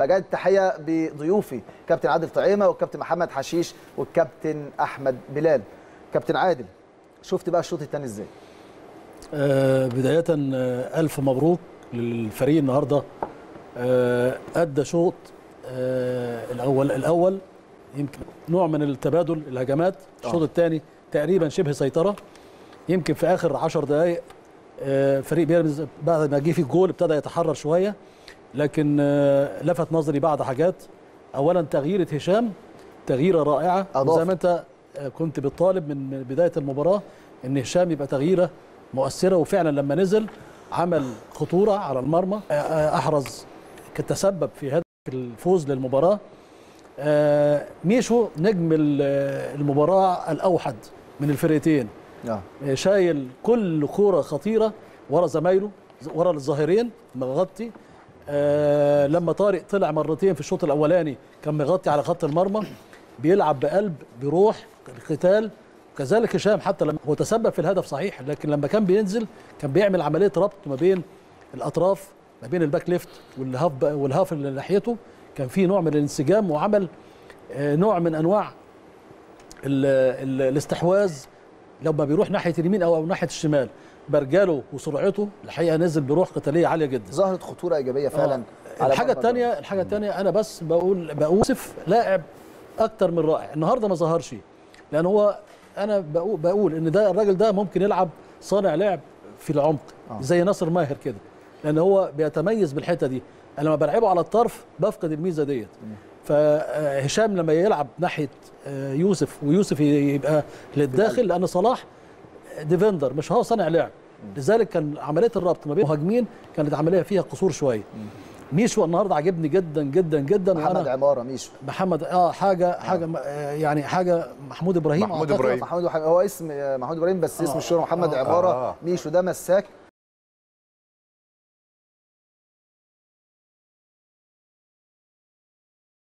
بجد تحيه بضيوفي كابتن عادل طعيمة والكابتن محمد حشيش والكابتن أحمد بلال. كابتن عادل شفت بقى الشوط الثاني إزاي؟ آه، بداية آه، ألف مبروك للفريق النهاردة. آه، أدى شوط آه، الأول الأول يمكن نوع من التبادل الهجمات. الشوط الثاني تقريبا شبه سيطرة. يمكن في آخر 10 دقائق آه، فريق بيراميدز بعد ما جه في الجول ابتدى يتحرر شوية. لكن آه، لفت نظري بعض حاجات. أولا تغييرة هشام تغييرة رائعة. أضاف. زي ما أنت آه، كنت بتطالب من بداية المباراة إن هشام يبقى تغييرة مؤثرة. وفعلا لما نزل عمل خطورة على المرمى آه، أحرز تسبب في هدف الفوز للمباراة. آه، ميشو نجم ال- المباراة الأوحد من الفرقتين. شايل كل كورة خطيرة ورا زمايله ورا الظاهرين مغطي. آه لما طارق طلع مرتين في الشوط الأولاني كان مغطي على خط المرمى بيلعب بقلب بروح القتال كذلك هشام حتى لما هو تسبب في الهدف صحيح لكن لما كان بينزل كان بيعمل عملية ربط ما بين الأطراف ما بين ال back left وال half وال half اللي ناحيته. كان في نوع من الانسجام وعمل آه، نوع من أنواع ال ال الاستحواذ. لما بيروح ناحية اليمين أو أو ناحية الشمال برجاله وسرعته الحقيقة نزل بروح قتالية عالية جدا. ظهرت خطورة إيجابية فعلا آه. على الحاجة الثانية الحاجة الثانية أنا بس بقول بوصف لاعب أكتر من رائع. النهارده ما ظهرش لأن هو أنا بقول, بقول إن ده الراجل ده ممكن يلعب صانع لعب في العمق آه. زي ناصر ماهر كده لأن هو بيتميز بالحتة دي. أنا لما بلعبه على الطرف بفقد الميزة ديت. فهشام لما يلعب ناحية آه، يوسف ويوسف يبقى للداخل لأن صلاح defender مش هو صانع لعب لذلك كان عملية الربط ما بين المهاجمين كانت عملية فيها قصور شوية ميشو النهارده عجبني جدا جدا جدا محمد عمارة ميشو محمد آه حاجة حاجة آه. يعني حاجة محمود إبراهيم محمود أعتقد. إبراهيم. محمود هو اسم محمود إبراهيم بس اسم آه. الشهره محمد آه. عمارة آه. ميشو ده مساك